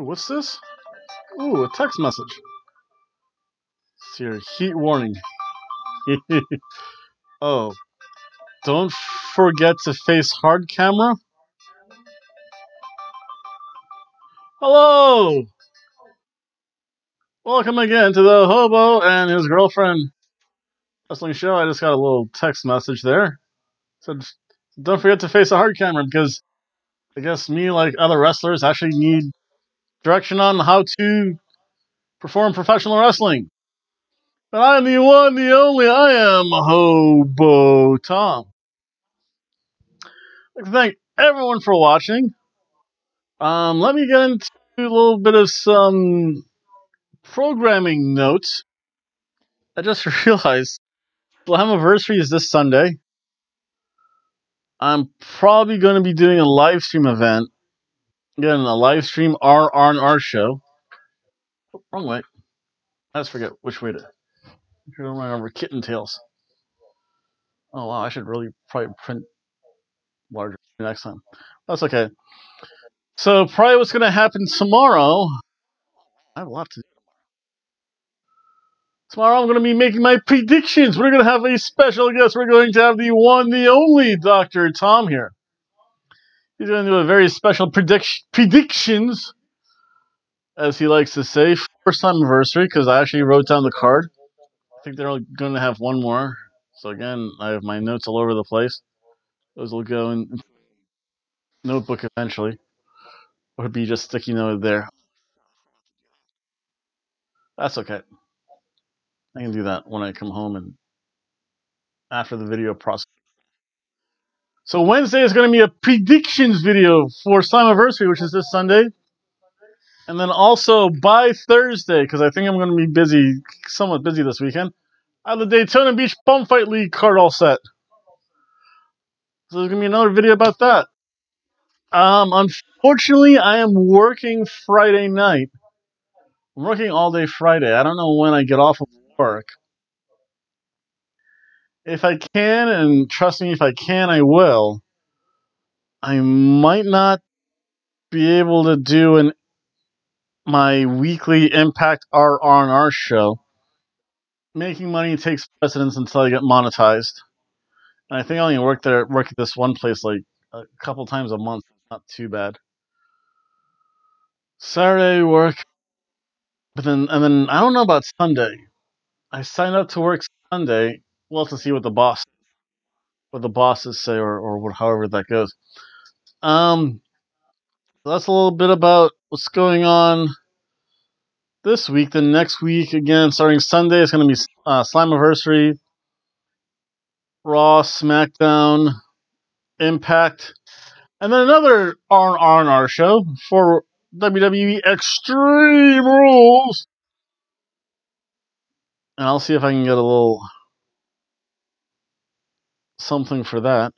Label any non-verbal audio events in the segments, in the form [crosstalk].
What's this? Ooh, a text message. It's here, heat warning. [laughs] oh, don't forget to face hard camera. Hello! Welcome again to the Hobo and his girlfriend wrestling show. I just got a little text message there. Said, don't forget to face a hard camera because I guess me, like other wrestlers, actually need direction on how to perform professional wrestling. But I'm the one, the only, I am Hobo Tom. I'd like to thank everyone for watching. Um, let me get into a little bit of some programming notes. I just [laughs] realized Slammiversary is this Sunday. I'm probably going to be doing a live stream event. Again, a live stream R show. Wrong way. Let's forget which way to. I remember kitten tails. Oh wow, I should really probably print larger next time. That's okay. So probably what's going to happen tomorrow. I have a lot to do. Tomorrow I'm going to be making my predictions. We're going to have a special guest. We're going to have the one, the only Dr. Tom here. He's going to do a very special predict- predictions, as he likes to say, first anniversary, because I actually wrote down the card. I think they're going to have one more. So again, I have my notes all over the place. Those will go in notebook eventually. Or be just sticky note there. That's okay. I can do that when I come home and after the video process. So Wednesday is going to be a predictions video for Slammiversary, which is this Sunday. And then also by Thursday, because I think I'm going to be busy, somewhat busy this weekend, I have the Daytona Beach Bum Fight League card all set. So there's going to be another video about that. Um, unfortunately, I am working Friday night. I'm working all day Friday. I don't know when I get off of work. If I can, and trust me, if I can, I will. I might not be able to do an my weekly Impact R R and R show. Making money takes precedence until I get monetized. And I think I only work there, work at this one place like a couple times a month. Not too bad. Saturday work, but then and then I don't know about Sunday. I signed up to work Sunday. Well, to see what the boss, what the bosses say, or or what, however that goes. Um, that's a little bit about what's going on this week. The next week, again, starting Sunday, is going to be uh, Slammiversary, Raw, SmackDown, Impact, and then another R and R show for WWE Extreme Rules. And I'll see if I can get a little something for that.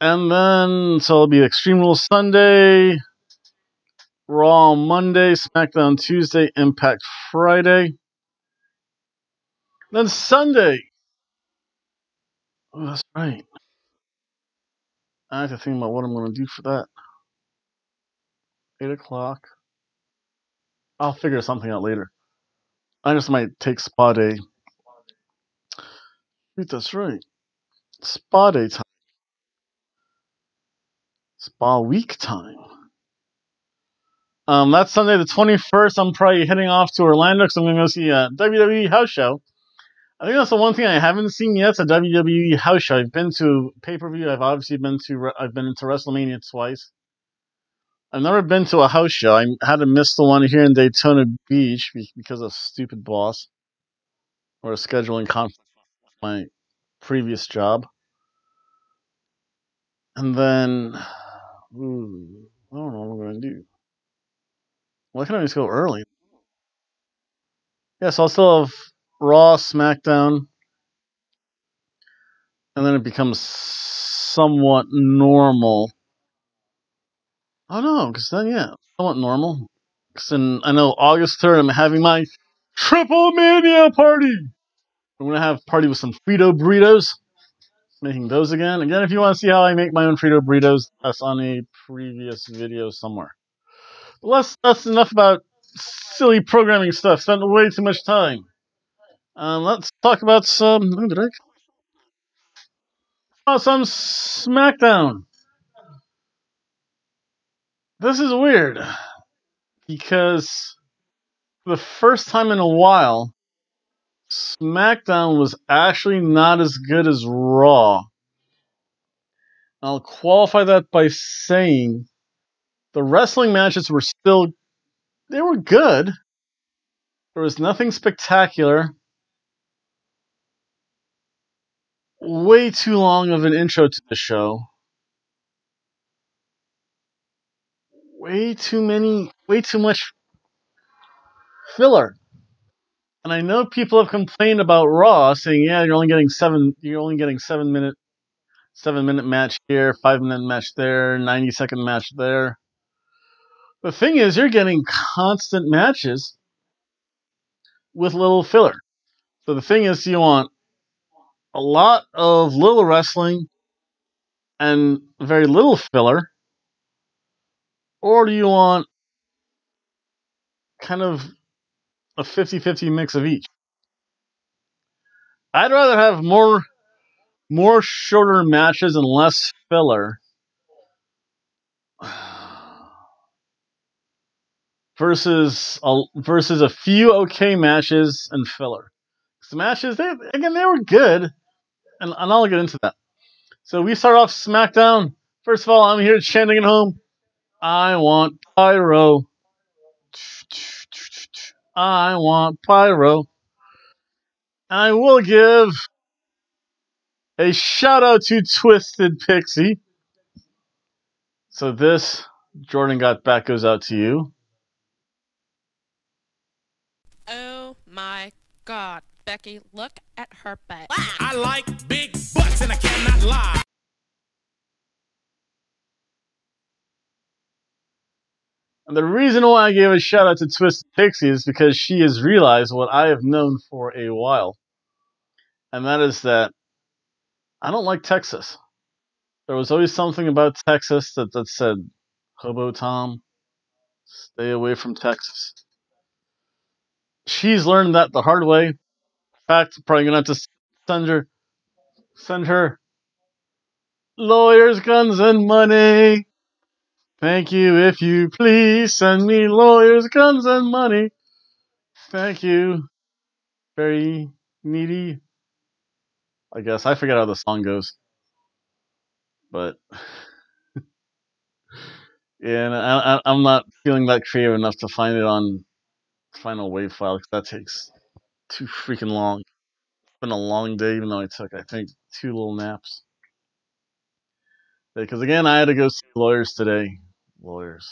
And then, so it'll be Extreme Rules Sunday, Raw Monday, SmackDown Tuesday, Impact Friday. Then Sunday. Oh, that's right. I have to think about what I'm going to do for that. 8 o'clock. I'll figure something out later. I just might take spa day. That's right. Spa day time. Spa week time. Um, that's Sunday the 21st. I'm probably heading off to Orlando because I'm going to go see a WWE house show. I think that's the one thing I haven't seen yet. It's a WWE house show. I've been to pay per view. I've obviously been to. I've been to WrestleMania twice. I've never been to a house show. I had to miss the one here in Daytona Beach because of stupid boss or a scheduling conflict my previous job. And then, ooh, I don't know what I'm going to do. Why can't I just go early? Yeah, so I'll still have Raw, SmackDown, and then it becomes somewhat normal. Oh no, because then yeah, somewhat normal. Because I know August third, I'm having my Triple Mania party. I'm gonna have party with some Frito burritos. Making those again. Again, if you want to see how I make my own Frito burritos, that's on a previous video somewhere. Less that's enough about silly programming stuff. Spent way too much time. Um, let's talk about some. Oh, did I? Oh, some SmackDown. This is weird because the first time in a while, SmackDown was actually not as good as Raw. I'll qualify that by saying the wrestling matches were still they were good. There was nothing spectacular. Way too long of an intro to the show. Way too many, way too much filler. And I know people have complained about Raw, saying, "Yeah, you're only getting seven. You're only getting seven minute, seven minute match here, five minute match there, ninety second match there." The thing is, you're getting constant matches with little filler. So the thing is, you want a lot of little wrestling and very little filler, or do you want kind of a 50 50 mix of each? I'd rather have more more shorter matches and less filler [sighs] versus a, versus a few okay matches and filler. The matches, they again, they were good, and, and I'll get into that. So we start off SmackDown. First of all, I'm here chanting at home. I want pyro. I want pyro. I will give a shout out to Twisted Pixie. So this Jordan got back goes out to you. Oh my god, Becky, look at her butt. I like big butts and I cannot lie. And the reason why I gave a shout out to Twisted Pixie is because she has realized what I have known for a while. And that is that I don't like Texas. There was always something about Texas that, that said, Hobo Tom, stay away from Texas. She's learned that the hard way. In fact, probably gonna have to send her send her lawyers, guns, and money. Thank you, if you please send me lawyers, guns, and money. Thank you. Very needy. I guess I forget how the song goes, but [laughs] yeah, I, I'm not feeling that creative enough to find it on Final Wave file because that takes too freaking long. It's been a long day, even though I took I think two little naps. Because again, I had to go see lawyers today. Lawyers.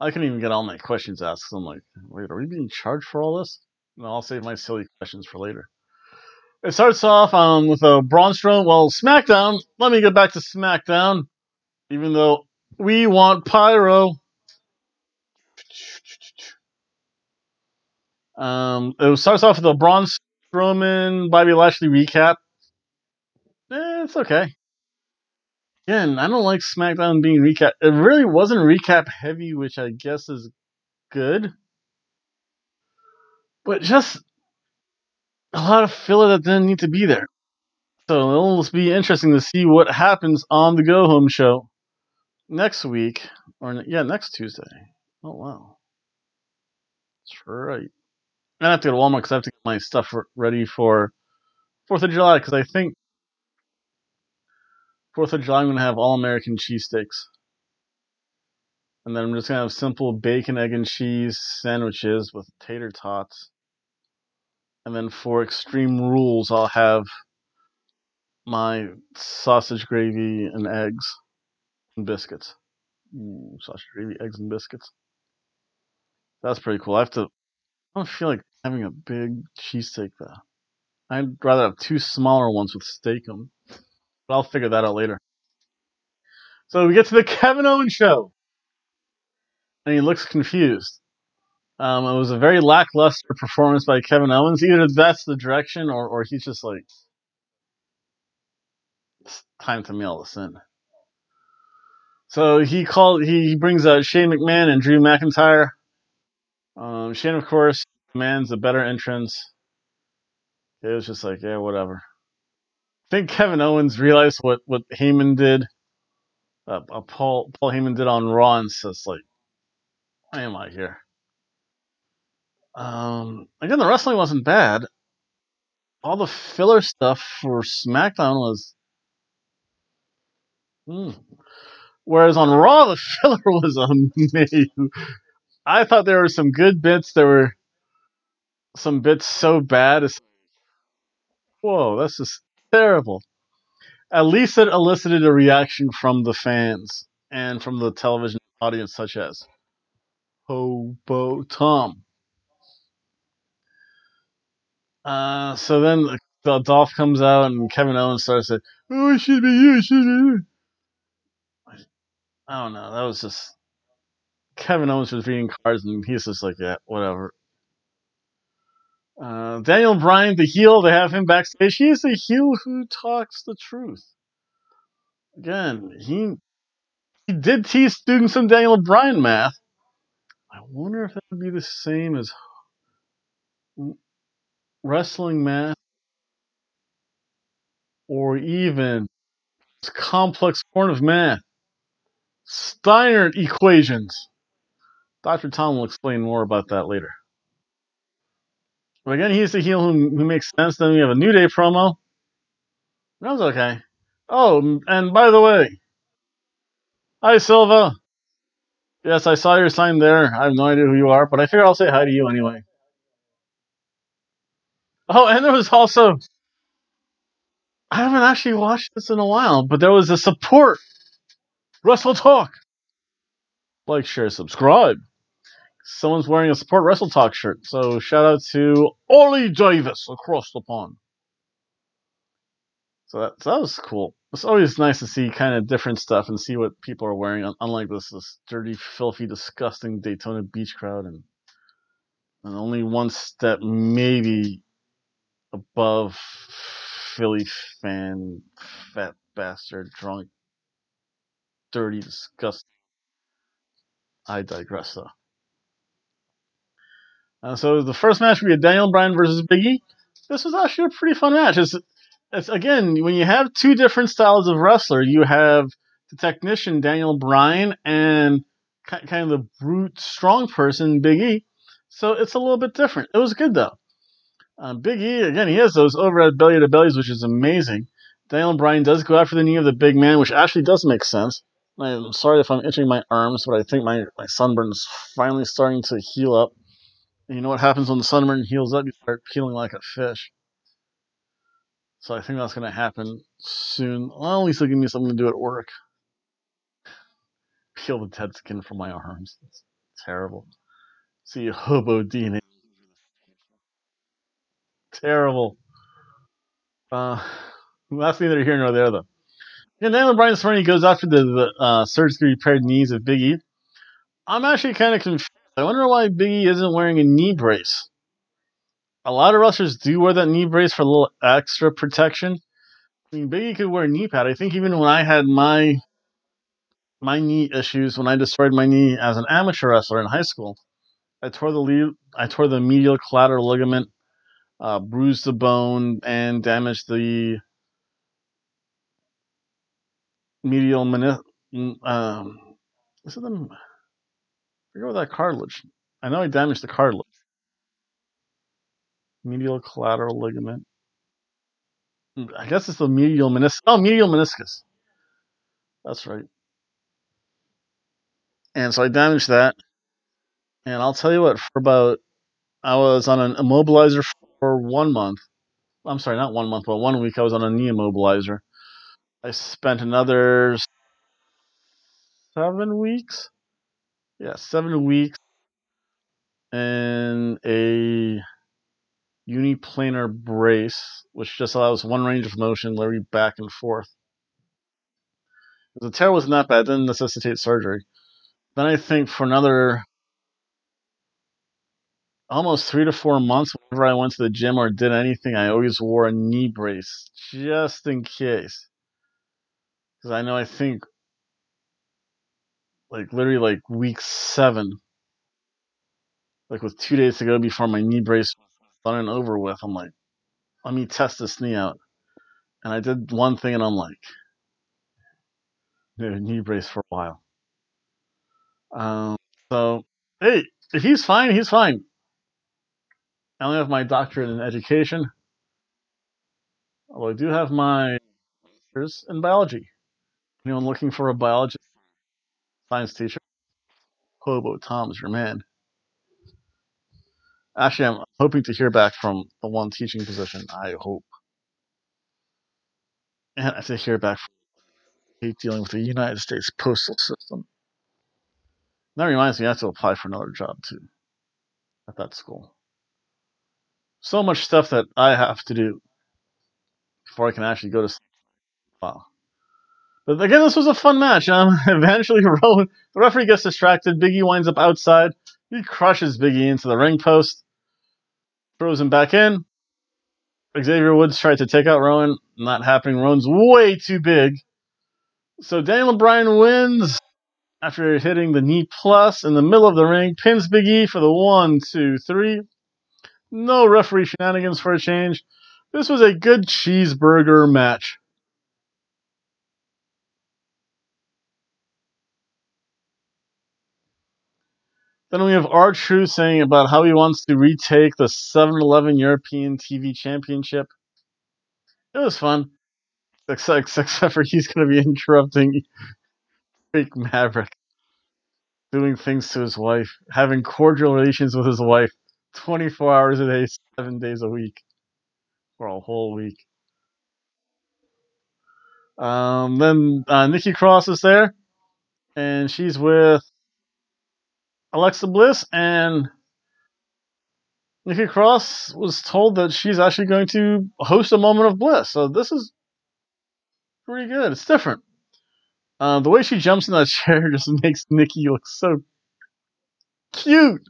I couldn't even get all my questions asked. So I'm like, wait, are we being charged for all this? No, I'll save my silly questions for later. It starts off um, with a Braun Strowman. Well, SmackDown. Let me get back to SmackDown. Even though we want Pyro. Um, it starts off with a Braun Strowman, Bobby Lashley recap. Eh, it's okay. Again, I don't like SmackDown being recap. It really wasn't recap heavy, which I guess is good. But just a lot of filler that didn't need to be there. So it'll be interesting to see what happens on the Go Home show next week, or yeah, next Tuesday. Oh wow, that's right. I have to go to Walmart because I have to get my stuff ready for Fourth of July because I think Fourth of July I'm gonna have all American cheesesteaks, and then I'm just gonna have simple bacon, egg, and cheese sandwiches with tater tots and then for extreme rules, I'll have my sausage gravy and eggs and biscuits. Ooh, sausage gravy, eggs, and biscuits. That's pretty cool. I have to. I don't feel like having a big cheesesteak though. I'd rather have two smaller ones with steak them. But I'll figure that out later. So we get to the Kevin Owens show. And he looks confused. Um, it was a very lackluster performance by Kevin Owens. Either that's the direction, or or he's just like, it's time to mail this in. So he called. He, brings out Shane McMahon and Drew McIntyre. Um, Shane, of course, demands a better entrance. It was just like, yeah, whatever. Think Kevin Owens realized what what Heyman did. Uh, uh, Paul Paul Heyman did on Raw, and it's like, why am I here? Um, again, the wrestling wasn't bad. All the filler stuff for SmackDown was. Hmm. Whereas on Raw, the [laughs] filler was amazing. I thought there were some good bits. There were some bits so bad. It's, whoa, that's just terrible. At least it elicited a reaction from the fans and from the television audience, such as Hobo Tom. Uh, so then the Dolph comes out and Kevin Owens starts to, oh, it should be you, it should be you. I don't know. That was just Kevin Owens was reading cards and he's just like, yeah, whatever. Uh, Daniel Bryan, the heel, they have him backstage. He's the heel who talks the truth. Again, he he did teach doing some Daniel Bryan math. I wonder if that would be the same as wrestling math or even complex form of math. Steiner equations. Dr. Tom will explain more about that later. But again, he's the heel who, who makes sense. Then we have a New Day promo. That was okay. Oh, and by the way, hi Silva. Yes, I saw your sign there. I have no idea who you are, but I figure I'll say hi to you anyway. Oh, and there was also I haven't actually watched this in a while, but there was a support Wrestle Talk. Like, share, subscribe. Someone's wearing a support Wrestle Talk shirt, so shout out to Oli Davis across the pond. So that, so that was cool. It's always nice to see kind of different stuff and see what people are wearing, unlike this, this dirty, filthy, disgusting Daytona Beach crowd, and and only one step maybe above Philly fan, fat bastard, drunk, dirty, disgusting. I digress, though. Uh, so the first match we had Daniel Bryan versus Biggie. This was actually a pretty fun match. It's, it's again when you have two different styles of wrestler, you have the technician Daniel Bryan and kind of the brute strong person Big E. So it's a little bit different. It was good though. Uh, Big E again, he has those overhead belly to bellies, which is amazing. Daniel Bryan does go after the knee of the big man, which actually does make sense. I'm sorry if I'm itching my arms, but I think my, my sunburn is finally starting to heal up. And you know what happens when the sunburn heals up? You start peeling like a fish. So I think that's going to happen soon. Well, at least it'll give me something to do at work. Peel the dead skin from my arms. It's terrible. See hobo DNA. Terrible. Uh, that's neither here nor there, though. And then friend, he goes after the, the uh, surgically repaired knees of Biggie. I'm actually kind of confused. I wonder why Biggie isn't wearing a knee brace. A lot of wrestlers do wear that knee brace for a little extra protection. I mean, Biggie could wear a knee pad. I think even when I had my my knee issues, when I destroyed my knee as an amateur wrestler in high school, I tore the I tore the medial collateral ligament, uh, bruised the bone, and damaged the medial menis. Um, is it the? I forget what that cartilage. I know I damaged the cartilage. Medial collateral ligament. Hmm. I guess it's the medial meniscus. Oh, medial meniscus. That's right. And so I damaged that. And I'll tell you what, for about, I was on an immobilizer for one month. I'm sorry, not one month, but one week I was on a knee immobilizer. I spent another seven weeks. Yeah, seven weeks and a uniplanar brace, which just allows one range of motion, literally back and forth. The tear wasn't bad, it didn't necessitate surgery. Then I think for another almost three to four months, whenever I went to the gym or did anything, I always wore a knee brace just in case. Because I know I think like literally like week seven, like with two days to go before my knee brace was done and over with. I'm like, let me test this knee out, and I did one thing, and I'm like, knee brace for a while. Um, so hey, if he's fine, he's fine. I only have my doctorate in education, although I do have my master's in biology. Anyone looking for a biology science teacher? Hobo Tom's your man. Actually, I'm hoping to hear back from the one teaching position. I hope. And I to hear back from hate dealing with the United States postal system. That reminds me, I have to apply for another job too at that school. So much stuff that I have to do before I can actually go to. Wow. But again, this was a fun match. Um, [laughs] eventually, [laughs] Rowan, the referee gets distracted. Biggie winds up outside. He crushes Biggie into the ring post, throws him back in. Xavier Woods tried to take out Rowan. Not happening. Rowan's way too big. So Daniel Bryan wins after hitting the knee plus in the middle of the ring. Pins Big E for the one, two, three. No referee shenanigans for a change. This was a good cheeseburger match. Then we have R Truth saying about how he wants to retake the 7 Eleven European TV Championship. It was fun. Except, [laughs] except for he's going to be interrupting Drake Maverick, doing things to his wife, having cordial relations with his wife 24 hours a day, seven days a week, for a whole week. Um, then uh, Nikki Cross is there, and she's with Alexa Bliss, and Nikki Cross was told that she's actually going to host a moment of bliss. So this is pretty good. It's different. Uh, the way she jumps in that [laughs] chair just makes Nikki look so cute.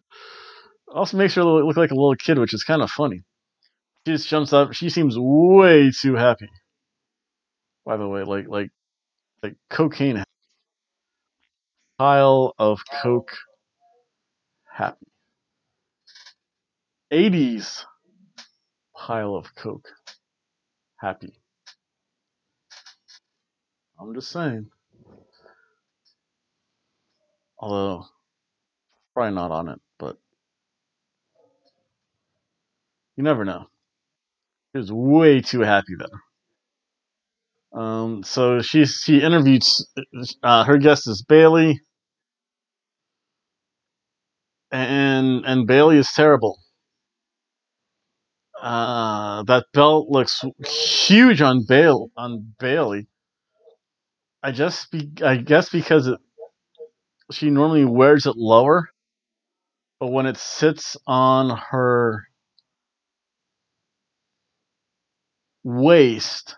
Also makes her look like a little kid, which is kind of funny. She just jumps up. She seems way too happy. By the way, like like like cocaine pile of coke happy. 80s pile of coke happy. I'm just saying. Although, probably not on it, but you never know. She was way too happy there. Um, so she she interviewed uh, her guest is Bayley, and and Bayley is terrible. Uh, that belt looks huge on Bale on Bayley. I just be I guess because it she normally wears it lower, but when it sits on her waist,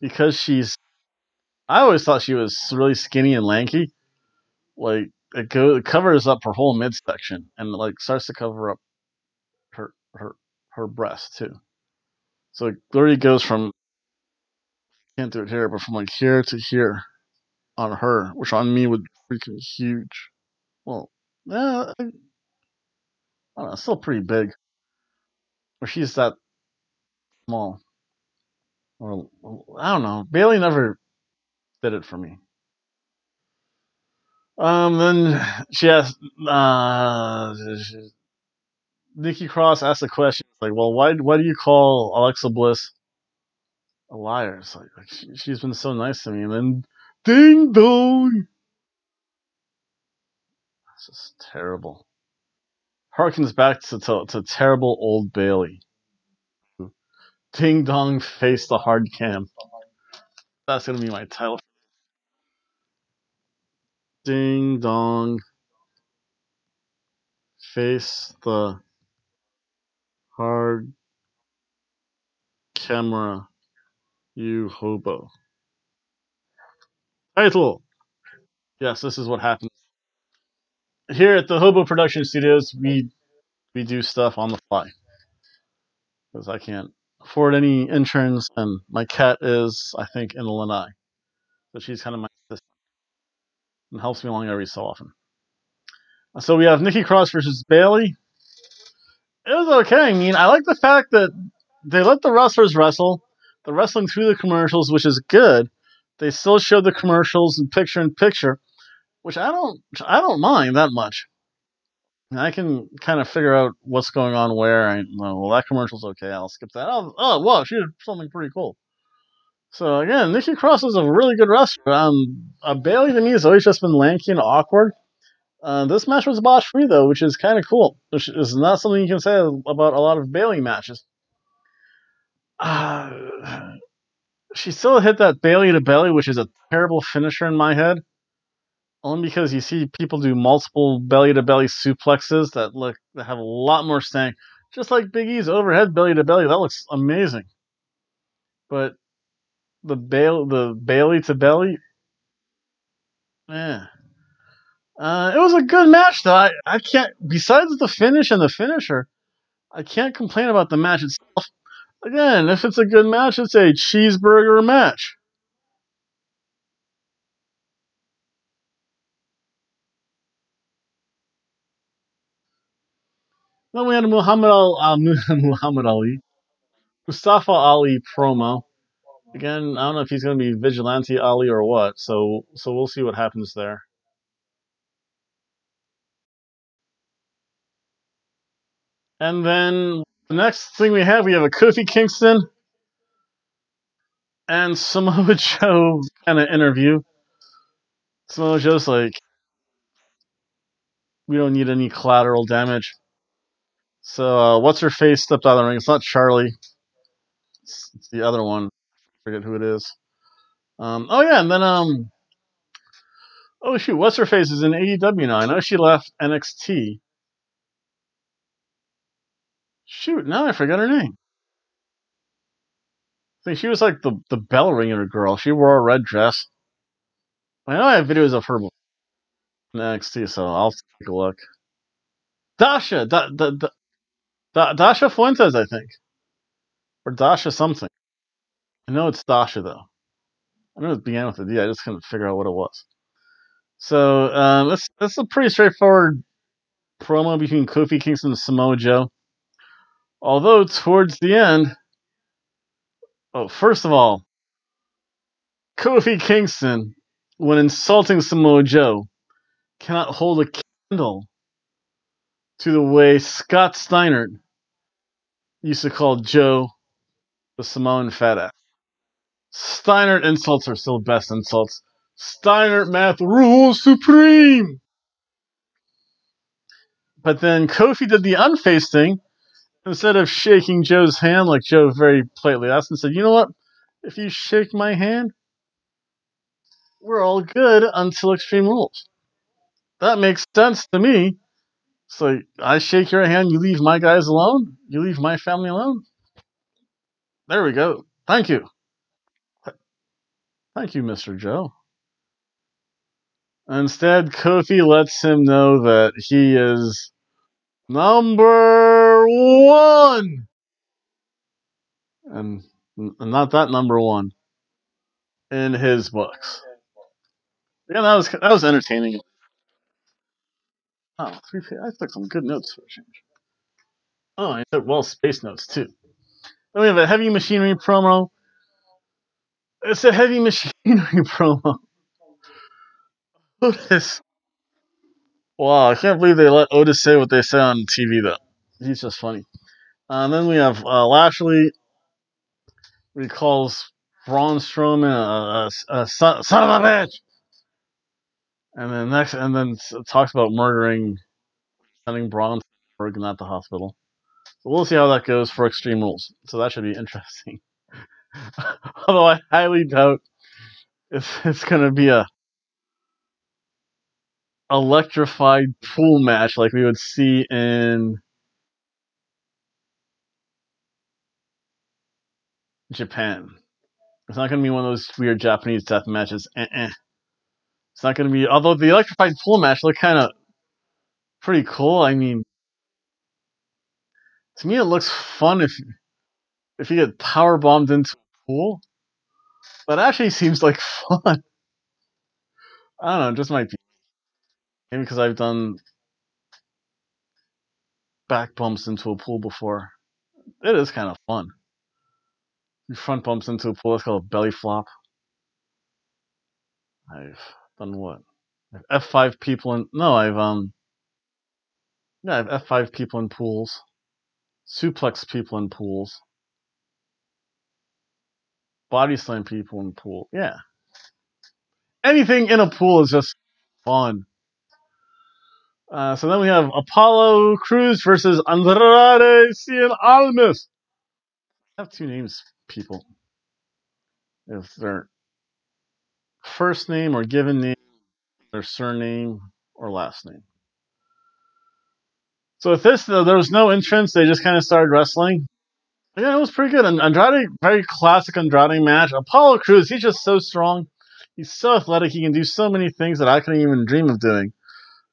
because she's, I always thought she was really skinny and lanky. Like it it covers up her whole midsection and like starts to cover up her her her breast too. So literally goes from can't do it here, but from like here to here on her, which on me would be freaking huge. Well, yeah, I, I don't know, still pretty big. Or she's that small. Or I don't know. Bayley never did it for me. Um, then she asked, uh, she, Nikki Cross asked a question like, "Well, why why do you call Alexa Bliss a liar?" It's like, like she, she's been so nice to me, and then ding dong. It's just terrible. Harkens back to, to, to terrible old Bayley. Ding dong face the hard cam. That's gonna be my title. Ding dong face the hard camera, you hobo. Title. Yes, this is what happens. Here at the Hobo Production Studios, we we do stuff on the fly because I can't afford any interns, and my cat is, I think, in the lanai, so she's kind of my. And helps me along every so often. So we have Nikki Cross versus Bayley. It was okay. I mean, I like the fact that they let the wrestlers wrestle. They're wrestling through the commercials, which is good. They still show the commercials in picture in picture, which I don't I don't mind that much. I can kind of figure out what's going on where. I well, that commercial's okay. I'll skip that. Oh, oh, whoa, she did something pretty cool. So again, Nikki Cross is a really good wrestler. Um, uh, Bayley to me has always just been lanky and awkward. Uh, this match was botch free though, which is kind of cool. Which is not something you can say about a lot of Bayley matches. Uh, [sighs] she still hit that Bayley to belly, which is a terrible finisher in my head. Only because you see people do multiple belly to belly suplexes that look that have a lot more stank. Just like Big E's overhead belly to belly, that looks amazing. But the Bail the Bayley to belly, yeah. Uh, it was a good match though. I, I can't besides the finish and the finisher, I can't complain about the match itself. Again, if it's a good match, it's a cheeseburger match. Then we had Muhammad, Al, uh, [laughs] Muhammad Ali, Mustafa Ali promo. Again, I don't know if he's going to be Vigilante Ali or what, so so we'll see what happens there. And then the next thing we have, we have a Kofi Kingston and Samoa [laughs] Joe kind of interview. Samoa Joe's like, we don't need any collateral damage. So, uh, what's her face stepped out of the ring? It's not Charlie. It's, it's the other one. Forget who it is. Um, oh yeah, and then um, oh shoot, what's her face is in AEW now. I know she left NXT. Shoot, now I forgot her name. I think she was like the the bell ringer girl. She wore a red dress. I know I have videos of her in NXT, so I'll take a look. Dasha, da, da, da, da, Dasha Fuentes, I think, or Dasha something. I know it's Dasha though. I know it began with a D. I just couldn't figure out what it was. So um, this this is a pretty straightforward promo between Kofi Kingston and Samoa Joe. Although towards the end, oh, first of all, Kofi Kingston, when insulting Samoa Joe, cannot hold a candle to the way Scott Steiner used to call Joe the Samoan fat ass. Steiner insults are still best insults. Steiner math rules supreme. But then Kofi did the unfaced thing. Instead of shaking Joe's hand like Joe very politely asked and said, you know what? If you shake my hand, we're all good until Extreme Rules. That makes sense to me. So I shake your hand, you leave my guys alone, you leave my family alone. There we go. Thank you. Thank you, Mr. Joe. Instead, Kofi lets him know that he is number one. And not that number one in his books. Yeah, that was that was entertaining. Oh, three. I took some good notes for a change. Oh, I took well space notes too. Then we have a heavy machinery promo. It's a heavy machinery [laughs] promo. Otis. Wow, I can't believe they let Otis say what they say on TV though. He's just funny. Uh, and then we have uh, Lashley. He calls Braun Strowman a, a, a son, son of a bitch. And then next, and then talks about murdering, sending Braun to not the hospital. So we'll see how that goes for Extreme Rules. So that should be [laughs] interesting. [laughs] Although I highly doubt if it's going to be a electrified pool match like we would see in Japan. It's not going to be one of those weird Japanese death matches. It's not going to be. Although the electrified pool match looked kind of pretty cool. I mean, to me, it looks fun if if you get power bombed into a pool. That actually seems like [laughs] fun. I don't know, just might be. Maybe because I've done back bumps into a pool before. It is kind of fun. You front bumps into a pool, it's called a belly flop. I've done what? I've F5 people in. No, I've, um. Yeah, I've F5 people in pools. Suplex people in pools. Body slam people in the pool. Yeah. Anything in a pool is just fun. Uh, so then we have Apollo Crews versus Andrade Cien Almas. I have two names, people. If their first name or given name, their surname or last name. So with this, though, there was no entrance. They just kind of started wrestling. Yeah, it was pretty good. And Andrade, very classic Andrade match. Apollo Crews, he's just so strong. He's so athletic. He can do so many things that I couldn't even dream of doing.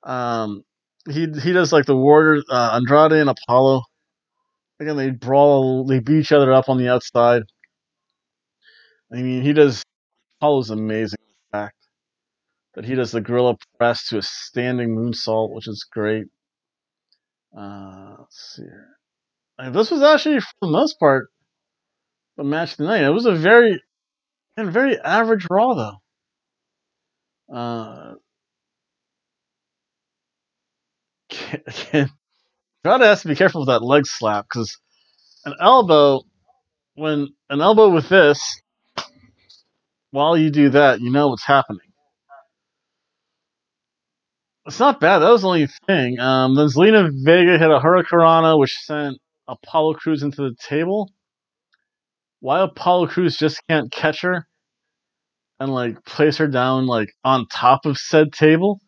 Um, he he does like the Warrior, uh, Andrade and Apollo. Again, they brawl, they beat each other up on the outside. I mean, he does. Apollo's amazing. Fact that he does the gorilla press to a standing moonsault, which is great. Uh, let's see here. And this was actually, for the most part, the match of the night. It was a very, and very average Raw though. Uh, can, can, has to be careful with that leg slap because an elbow, when an elbow with this, while you do that, you know what's happening. It's not bad. That was the only thing. Um, then Zelina Vega hit a Hurricanrana, which sent Apollo Crews into the table. Why Apollo Crews just can't catch her and like place her down like on top of said table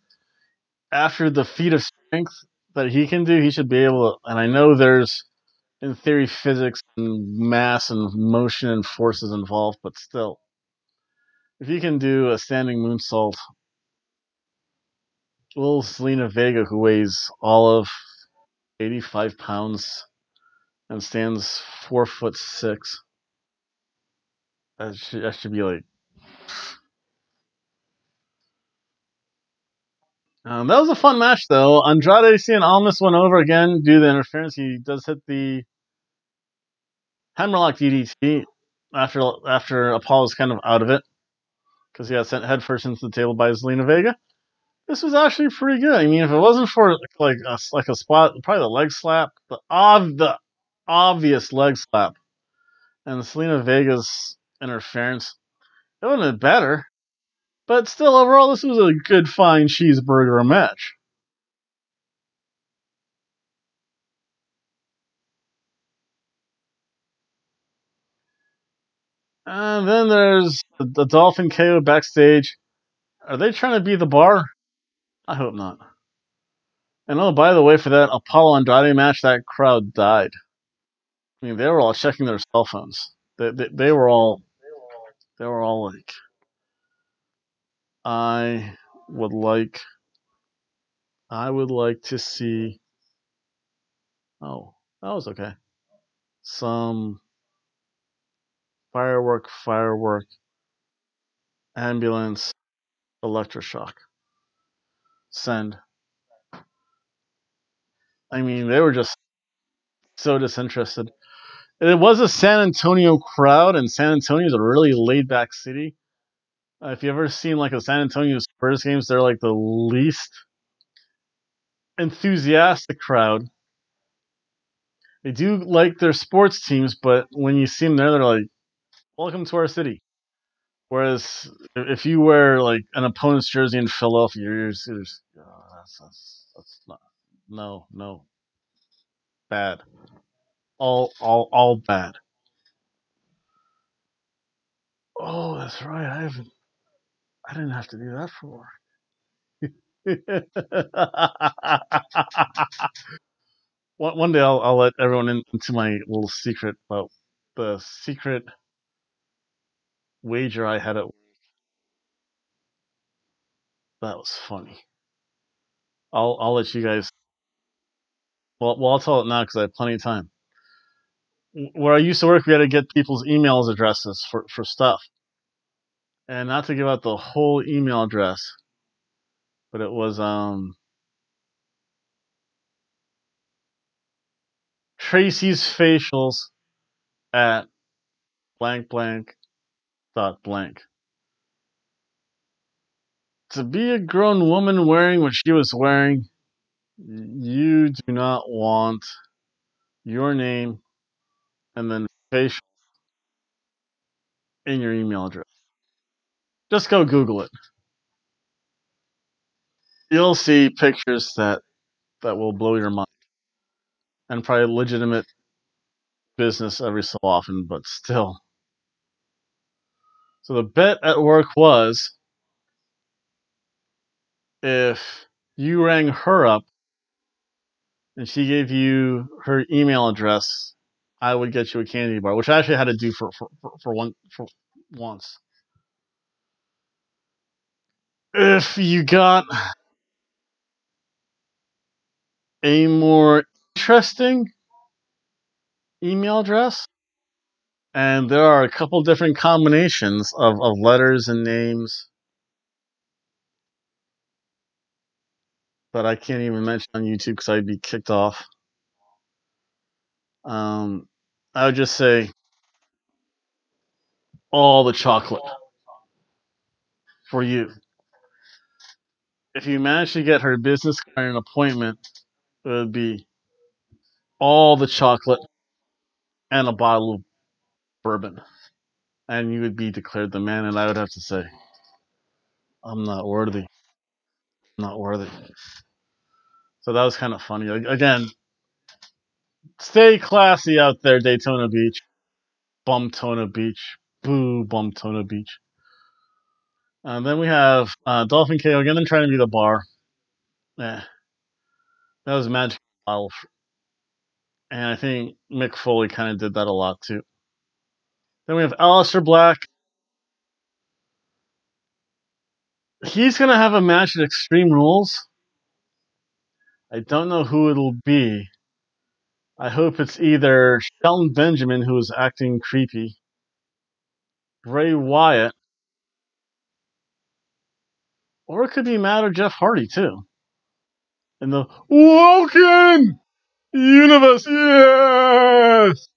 after the feat of strength that he can do, he should be able to. And I know there's in theory physics and mass and motion and forces involved, but still, if he can do a standing moonsault little Zelina Vega, who weighs all of 85 pounds and stands four foot six. That should, that should be like. Um, that was a fun match, though. Andrade Cien Almas went over again due to the interference. He does hit the hammerlock DDT after after Apollo's kind of out of it because he got sent headfirst into the table by Zelina Vega this was actually pretty good. I mean, if it wasn't for like a, like a spot, probably the leg slap, the ob the obvious leg slap, and Zelina Vega's interference, it would have been better. But still, overall, this was a good, fine cheeseburger match. And then there's the, Dolphin KO backstage. Are they trying to be the bar? I hope not. And oh, by the way, for that Apollo Andrade match, that crowd died. I mean, they were all checking their cell phones. They, they, they were all, they were all like, I would like, I would like to see. Oh, that was okay. Some firework, firework, ambulance, electroshock send. I mean, they were just so disinterested. It was a San Antonio crowd, and San Antonio is a really laid back city. Uh, if you ever seen like a San Antonio Spurs games, they're like the least enthusiastic crowd. They do like their sports teams, but when you see them there, they're like, "Welcome to our city." Whereas if you wear like an opponent's jersey in Philadelphia, you're just, you're just oh, that's, that's, that's not no no bad all all all bad. Oh, that's right. I haven't. I didn't have to do that for [laughs] one, one day I'll, I'll let everyone in, into my little secret about the secret wager I had at work. That was funny. I'll I'll let you guys. Well, well I'll tell it now because I have plenty of time. Where I used to work, we had to get people's emails addresses for, for stuff. And not to give out the whole email address, but it was um Tracy's facials at blank blank dot blank. To be a grown woman wearing what she was wearing, you do not want your name and then facial in your email address. Just go Google it. You'll see pictures that that will blow your mind. And probably legitimate business every so often, but still. So the bet at work was if you rang her up and she gave you her email address, I would get you a candy bar, which I actually had to do for for, for, for one for once. If you got a more interesting email address, and there are a couple different combinations of, of letters and names that I can't even mention on YouTube because I'd be kicked off. Um, I would just say all the chocolate for you. If you manage to get her business card and appointment, it would be all the chocolate and a bottle of bourbon. And you would be declared the man, and I would have to say, I'm not worthy. I'm not worthy. So that was kind of funny. Again, stay classy out there, Daytona Beach. Bumtona Beach. Boo, Bumtona Beach. And then we have uh, Dolphin KO again, trying to be the bar. Yeah. That was Magic Bottle. And I think Mick Foley kind of did that a lot too. Then we have Aleister Black. He's going to have a match at Extreme Rules. I don't know who it'll be. I hope it's either Shelton Benjamin, who is acting creepy, Bray Wyatt, or it could be Matt or Jeff Hardy, too. In the Woken Universe, yes!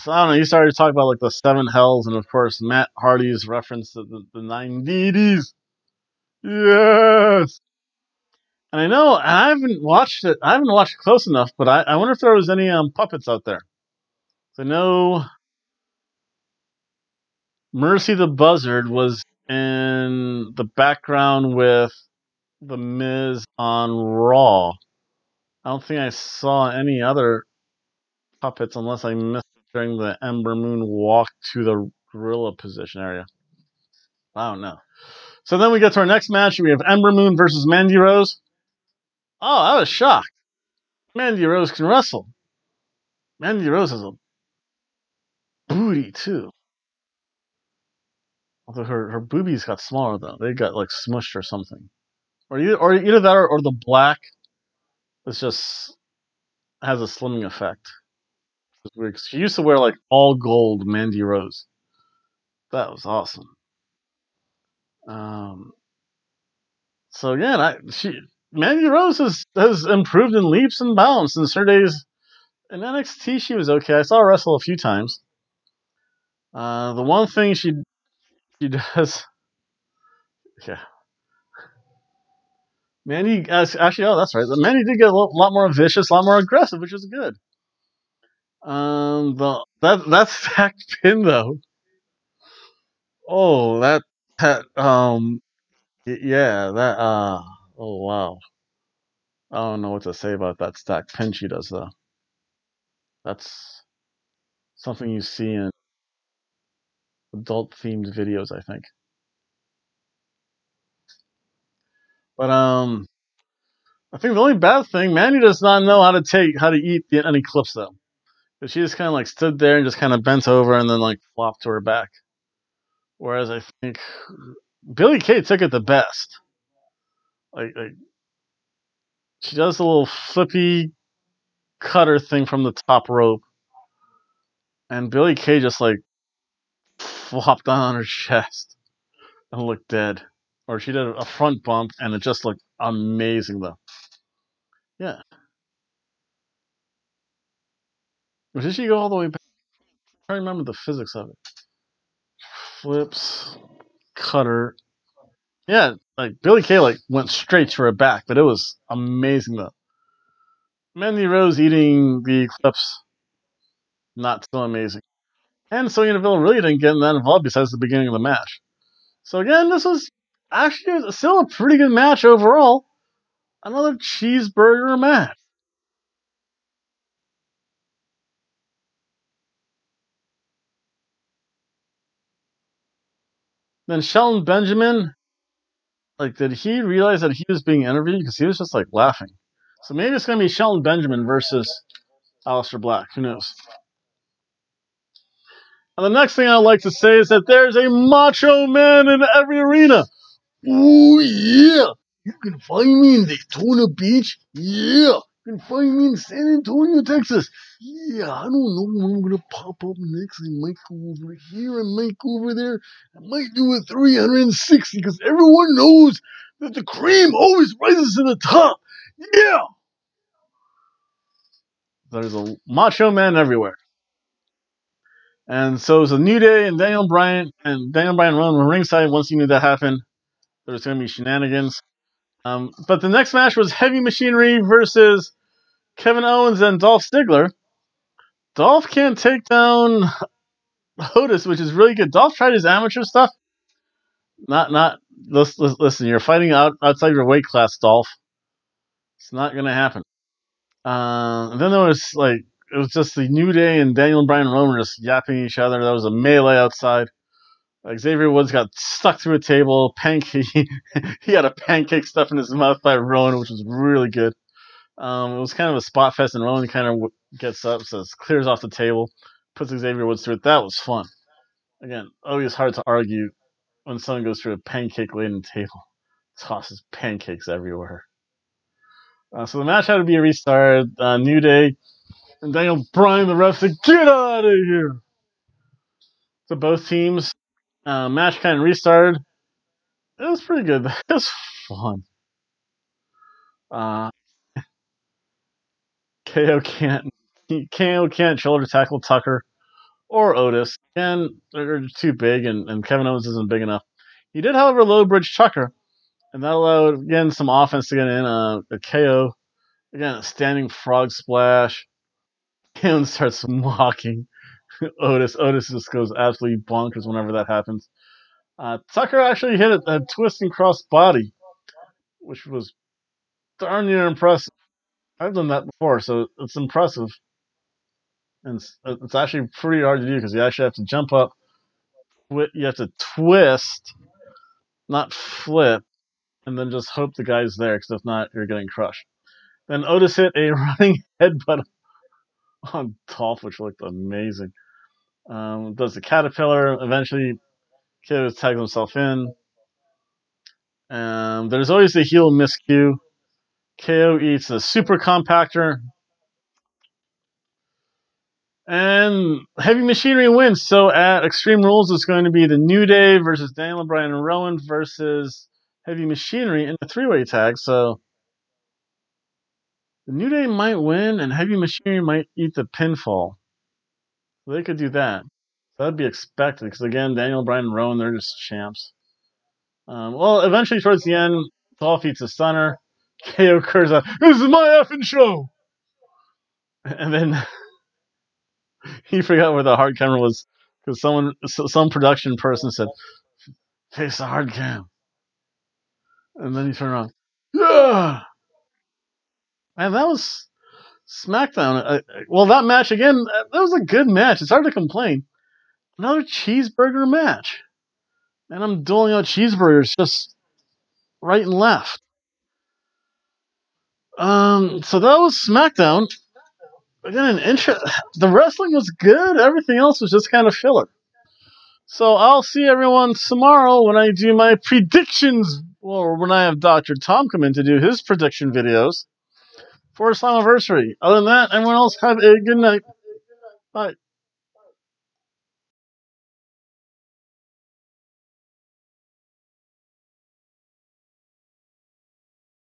So I don't know, you started to talk about like the seven hells, and of course, Matt Hardy's reference to the, the nine deities. Yes! And I know I haven't watched it. I haven't watched it close enough, but I, I wonder if there was any um, puppets out there. So know Mercy the Buzzard was in the background with the Miz on Raw. I don't think I saw any other puppets unless I missed during the Ember Moon walk to the gorilla position area. I don't know. So then we get to our next match. We have Ember Moon versus Mandy Rose. Oh, I was shocked. Mandy Rose can wrestle. Mandy Rose has a booty too. Although her, her boobies got smaller though. They got like smushed or something. Or either or either that or, or the black is just has a slimming effect. She used to wear like all gold Mandy Rose. That was awesome. Um so yeah, I, she Mandy Rose has, has improved in leaps and bounds since her days in NXT. She was okay. I saw her wrestle a few times. Uh, the one thing she she does, [laughs] yeah. Mandy actually, oh, that's right. Mandy did get a lot more vicious, a lot more aggressive, which is good. Um, the that that [laughs] stacked pin though. Oh, that that um, yeah, that uh, oh wow. I don't know what to say about that stack pin she does though. That's something you see in adult themed videos, I think. But um, I think the only bad thing, Mandy does not know how to take how to eat the, any clips though. But she just kind of like stood there and just kind of bent over and then like flopped to her back. Whereas I think Billie Kay took it the best. Like, like she does a little flippy cutter thing from the top rope. And Billie Kay just like flopped down on her [laughs] chest and looked dead. or she did a front bump, and it just looked amazing though. Yeah. Did she go all the way back? I remember the physics of it. Flips, cutter. Yeah, like Billie Kay like went straight to her back, but it was amazing though. Mandy Rose eating the eclipse, not so amazing. And Sonya Deville really didn't get that involved besides the beginning of the match. So again, this was actually still a pretty good match overall. Another cheeseburger match. Then Shelton Benjamin, like, did he realize that he was being interviewed? Because he was just like laughing. So maybe it's going to be Shelton Benjamin versus Aleister Black. Who knows? And the next thing I'd like to say is that there's a macho man in every arena. Oh, yeah. You can find me in Daytona Beach. Yeah. Can find me in San Antonio, Texas. Yeah, I don't know when I'm to pop up next. I might go over here. I might go over there. I might do a 360 because everyone knows that the cream always rises to the top. Yeah. There's a macho man everywhere. And so it's a New Day and Daniel Bryan and Daniel Bryan Rowan were ringside once you knew that happened. There was going to be shenanigans. Um, but the next match was Heavy Machinery versus Kevin Owens and Dolph Ziggler. Dolph can't take down Otis, which is really good. Dolph tried his amateur stuff. Not, not. Listen, you're fighting out outside your weight class, Dolph. It's not to happen. Uh, then there was like it was just the New Day and Daniel Bryan and Rowan just yapping each other. There was a melee outside. Like Xavier Woods got stuck through a table. Pancake, [laughs] he had a pancake stuff in his mouth by Rowan, which was really good. Um, it was kind of a spot fest, and Rowan kind of gets up, says, clears off the table, puts Xavier Woods through it. That was fun. Again, always hard to argue when someone goes through a pancake laden table, tosses pancakes everywhere. Uh, so the match had to be restarted. Uh, New Day and Daniel Bryan, the ref, said, "Get out of here." So both teams uh, match kind of restarted. It was pretty good. [laughs] It was fun. Uh, KO can't KO can't shoulder tackle Tucker or Otis. And they're too big, and, and Kevin Owens isn't big enough. He did, however, low bridge Tucker, and that allowed again some offense to get in. Uh, a KO again, a standing frog splash. KO [laughs] starts mocking Otis. Otis just goes absolutely bonkers whenever that happens. Uh, Tucker actually hit a, a twist and cross body, which was darn near impressive. I've done that before, so it's impressive. And it's, it's actually pretty hard to do because you actually have to jump up, you have to twist, not flip, and then just hope the guy's there because if not, you're getting crushed. Then Otis hit a [laughs] running headbutt on Dolph, which looked amazing. Um, does the caterpillar eventually? Kid tags himself in. Um, there's always a heel miscue. KO eats a super compactor. And Heavy Machinery wins. So at Extreme Rules, it's going to be the New Day versus Daniel Bryan and Rowan versus Heavy Machinery in the three way tag. So the New Day might win, and Heavy Machinery might eat the pinfall. So they could do that. That'd be expected because again, Daniel Bryan and Rowan, they're just champs. Um, well, eventually towards the end, Dolph eats a stunner. KO occurs this is my effing show! [laughs] And then [laughs] he forgot where the hard camera was because someone, some production person said, face the hard cam. And then he turned around, yeah! And that was SmackDown. Well, that match again, that was a good match. It's hard to complain. Another cheeseburger match. And I'm doling out cheeseburgers just right and left. Um, so that was SmackDown. Again, an intro. The wrestling was good. Everything else was just kind of filler. So I'll see everyone tomorrow when I do my predictions, or when I have Dr. Tom come in to do his prediction videos for his anniversary. Other than that, everyone else have a good night. Bye.